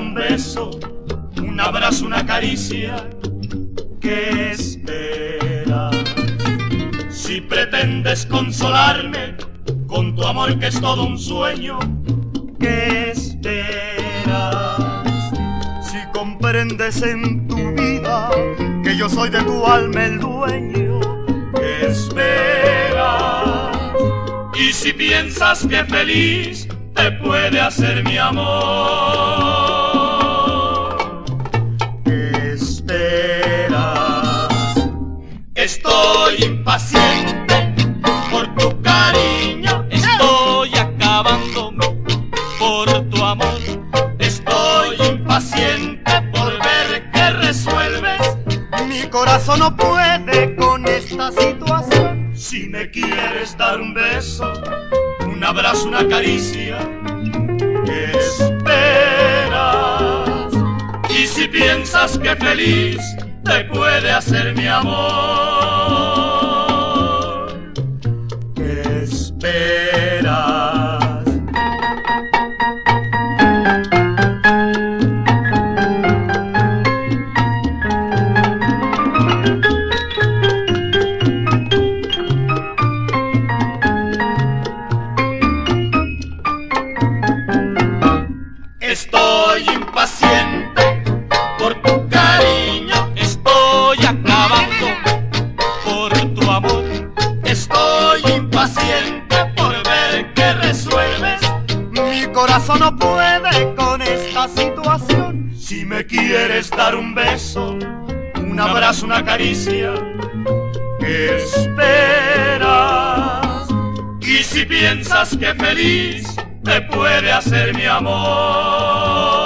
un beso, un abrazo, una caricia, ¿qué esperas? Si pretendes consolarme con tu amor que es todo un sueño, ¿qué esperas? Si comprendes en tu vida que yo soy de tu alma el dueño, ¿qué esperas? Y si piensas que feliz te puede hacer mi amor, Estoy impaciente por ver que resuelves. Mi corazón no puede con esta situación. Si me quieres dar un beso, un abrazo, una caricia, ¿qué esperas? Y si piensas que feliz te puede hacer mi amor, Estoy impaciente por tu cariño, estoy acabando por tu amor. Estoy impaciente por ver que resuelves. Mi corazón no puede con esta situación. Si me quieres dar un beso, un abrazo, una caricia, ¿qué esperas? Y si piensas que feliz te puede hacer mi amor, ¿qué